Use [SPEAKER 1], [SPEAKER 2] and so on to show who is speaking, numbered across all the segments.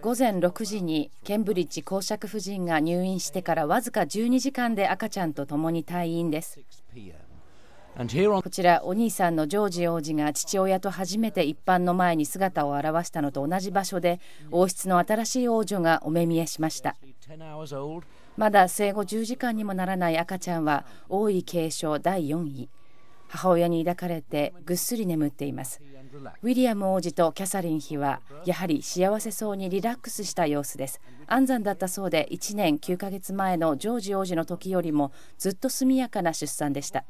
[SPEAKER 1] 午前6時にケンブリッジ公爵夫人が入院してからわずか12時間で赤ちゃんと共に退院です。こちらお兄さんのジョージ王子が父親と初めて一般の前に姿を現したのと同じ場所で王室の新しい王女がお目見えしました。まだ生後10時間にもならない赤ちゃんは王位継承第4位母親に抱かれてぐっすり眠っています。ウィリアム王子とキャサリン妃はやはり幸せそうにリラックスした様子です。安産だったそうで1年9ヶ月前のジョージ王子の時よりもずっと速やかな出産でした。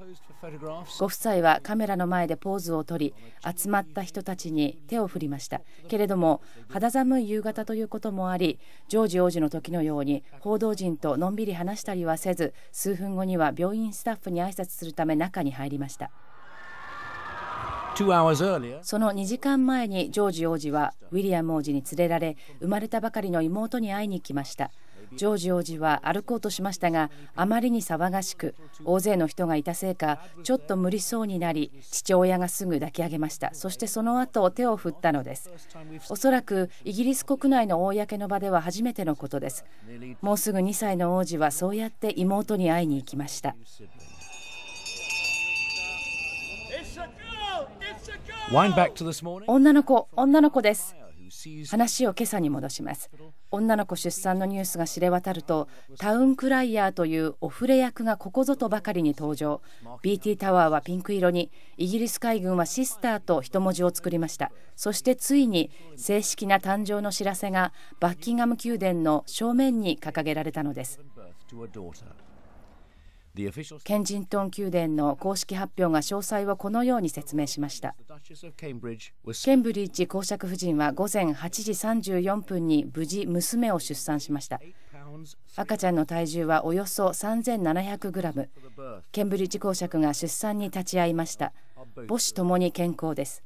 [SPEAKER 1] ご夫妻はカメラの前でポーズをとり集まった人たちに手を振りました。けれども肌寒い夕方ということもありジョージ王子の時のように報道陣とのんびり話したりはせず数分後には病院スタッフに挨拶するため中に入りました。その2時間前にジョージ王子はウィリアム王子に連れられ生まれたばかりの妹に会いに来ました。ジョージ王子は歩こうとしましたがあまりに騒がしく大勢の人がいたせいかちょっと無理そうになり父親がすぐ抱き上げました。そしてその後手を振ったのです。おそらくイギリス国内の公の場では初めてのことです。もうすぐ2歳の王子はそうやって妹に会いに行きました。女の子、女の子です。話を今朝に戻します。女の子出産のニュースが知れ渡ると、タウンクライヤーというお触れ役がここぞとばかりに登場。BT タワーはピンク色に、イギリス海軍はシスターと一文字を作りました。そしてついに正式な誕生の知らせがバッキンガム宮殿の正面に掲げられたのです。ケンジントン宮殿の公式発表が詳細をこのように説明しました。ケンブリッジ公爵夫人は午前8時34分に無事娘を出産しました。赤ちゃんの体重はおよそ3700グラム。ケンブリッジ公爵が出産に立ち会いました。母子ともに健康です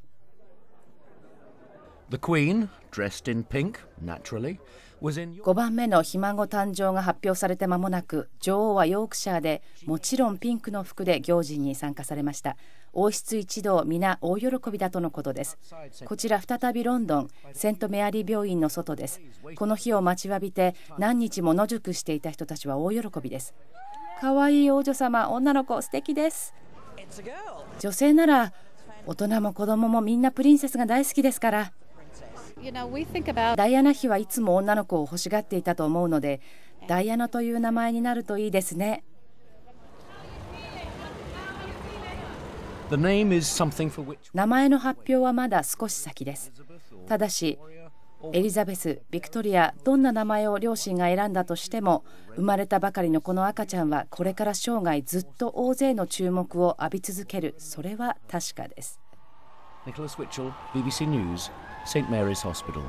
[SPEAKER 1] 5番目のひ孫誕生が発表されて間もなく女王はヨークシャーでもちろんピンクの服で行事に参加されました。王室一同皆大喜びだとのことです。こちら再びロンドンセントメアリー病院の外です。この日を待ちわびて何日も野宿していた人たちは大喜びです。可愛い王女様女の子素敵です。女性なら大人も子供もみんなプリンセスが大好きですからダイアナ妃はいつも女の子を欲しがっていたと思うので、ダイアナという名前になるといいですね。名前の発表はまだ少し先です。ただし、エリザベス、ビクトリア、どんな名前を両親が選んだとしても、生まれたばかりのこの赤ちゃんはこれから生涯ずっと大勢の注目を浴び続ける、それは確かです。
[SPEAKER 2] St Mary's Hospital.